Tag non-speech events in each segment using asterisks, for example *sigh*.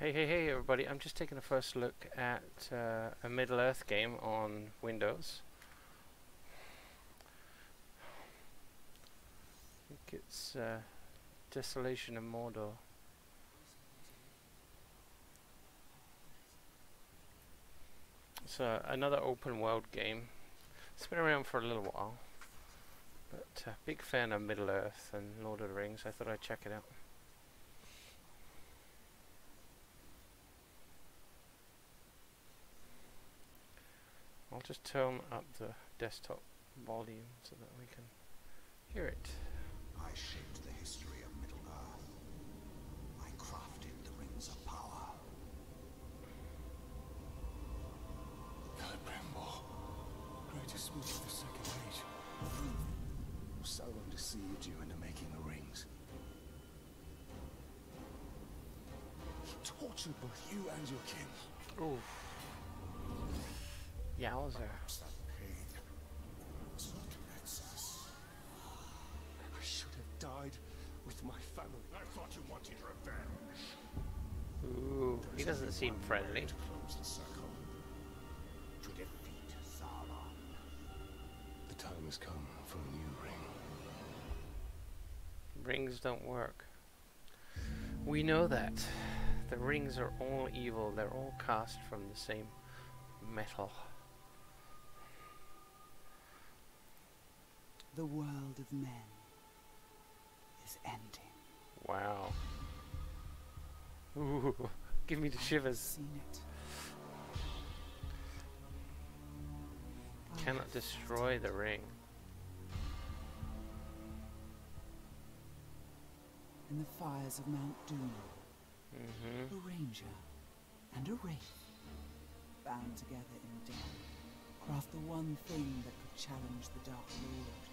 Hey, hey, hey, everybody. I'm just taking a first look at uh, a Middle Earth game on Windows. I think it's uh, Desolation of Mordor. It's uh, another open world game. It's been around for a little while. But uh, big fan of Middle Earth and Lord of the Rings. I thought I'd check it out. Just turn up the desktop volume so that we can hear it. I shaped the history of Middle Earth. I crafted the Rings of Power. Celebrimbor, greatest smith of the Second Age. Sauron deceived you into making the rings. He tortured both you and your kin. Ooh. Yowzer. Perhaps that pain was not in excess. I should have died with my family. I thought you wanted revenge. Ooh, he doesn't seem friendly. To close the circle. To defeat Sauron. The time has come for a new ring. Rings don't work. We know that. The rings are all evil. They're all cast from the same metal. The world of men is ending. Wow. Ooh, *laughs* give me the shivers. Seen it. Cannot destroy the ring. In the fires of Mount Doom, Mm-hmm. a ranger and a wraith, bound together in death, craft the one thing that could challenge the Dark Lord.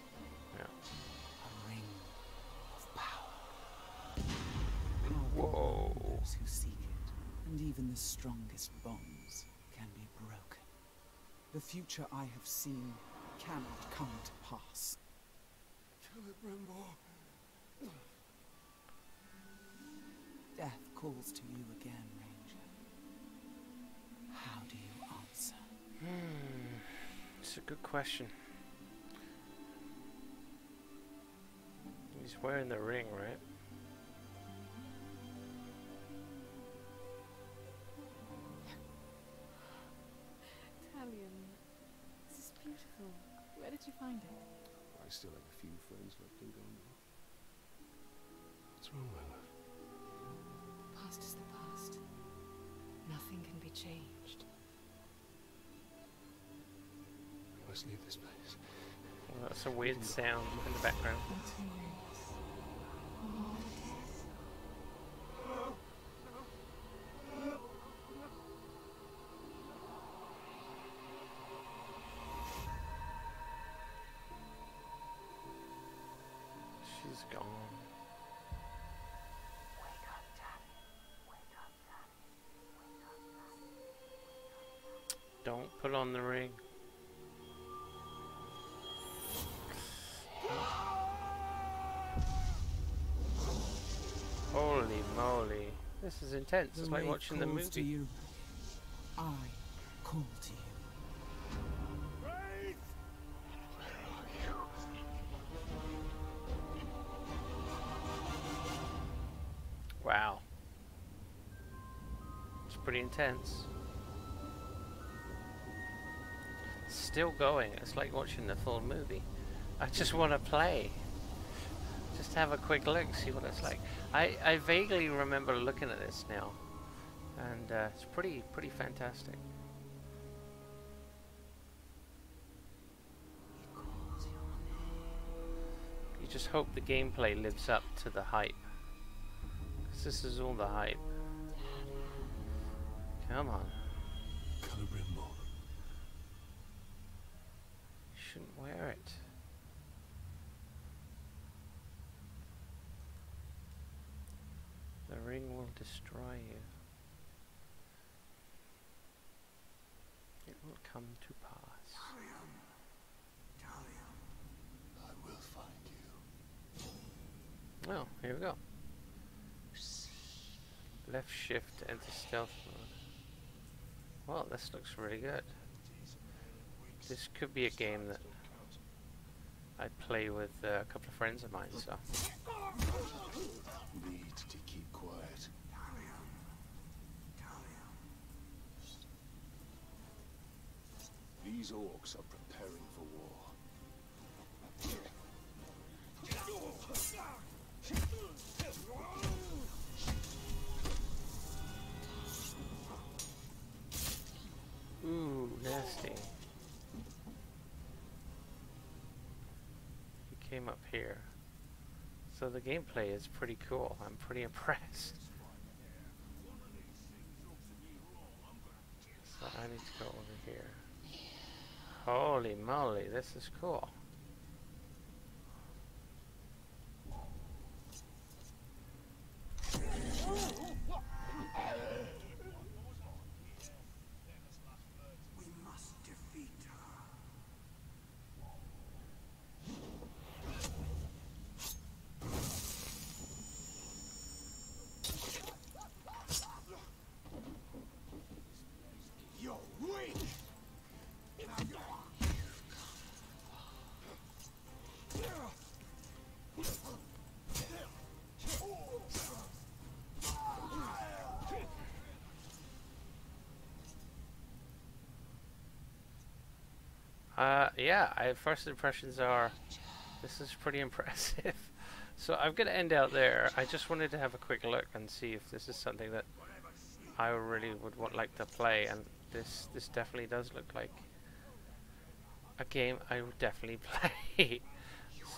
Yeah. A ring of power. Power Whoa. those who seek it, and even the strongest bonds can be broken. The future I have seen cannot come to pass. Celebrimbor, Death calls to you again, Ranger. How do you answer? Hmm. It's a good question. He's wearing the ring, right? Talion. This is beautiful. Where did you find it? I still have a few friends left in Gondor. What's wrong, my love? The past is the past. Nothing can be changed. I must leave this place. Well, that's a weird sound in the background. She's gone. Don't put on the ring. Holy moly. This is intense. It's like wraith watching the calls to movie. you. I call to you. Wow. It's pretty intense. Still going. It's like watching the full movie. I just want to play. Just have a quick look, see what it's like. I, I vaguely remember looking at this now. And uh, it's pretty pretty fantastic. You just hope the gameplay lives up to the hype. This is all the hype. Come on. You shouldn't wear it. The ring will destroy you. It will come to pass. Talion. Talion. I will find you. Well, here we go. Left shift into stealth mode. Well, this looks really good. This could be a game that I'd play with uh, a couple of friends of mine, so. Need to keep quiet. These orcs are preparing for war. Came up here. So the gameplay is pretty cool. I'm pretty *laughs* impressed. So I need to go over here. Holy moly, this is cool. Yeah, I, first impressions are this is pretty *laughs* impressive. so I'm going to end out there. I just wanted to have a quick look and see if this is something that I really would want, like to play. And this this definitely does look like a game I would definitely *laughs* play.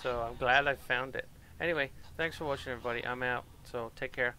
so I'm glad I found it. Anyway, thanks for watching, everybody. I'm out. So take care.